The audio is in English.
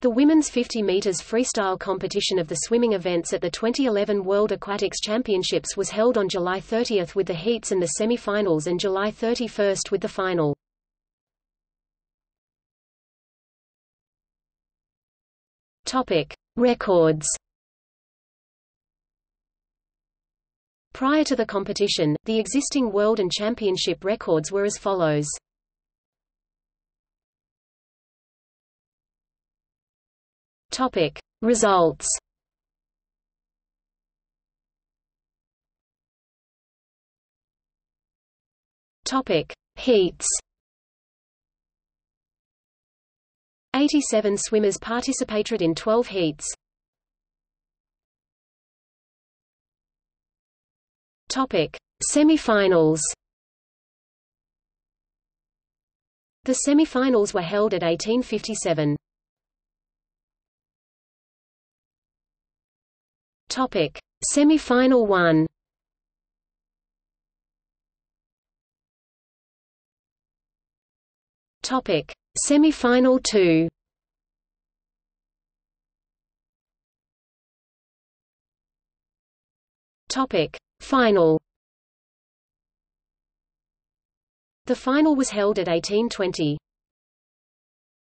The women's 50 meters freestyle competition of the swimming events at the 2011 World Aquatics Championships was held on July 30 with the heats and the semi-finals and July 31 with the final. Topic: Records. Prior to the competition, the existing world and championship records were as follows. Topic: Results. Topic: Heats. 87 swimmers participated in 12 heats. Topic: Semi-finals. The semi-finals were held at 1857. Topic: Semi-final 1. Topic: Semi-final 2. Topic: Final. The final was held at 1820.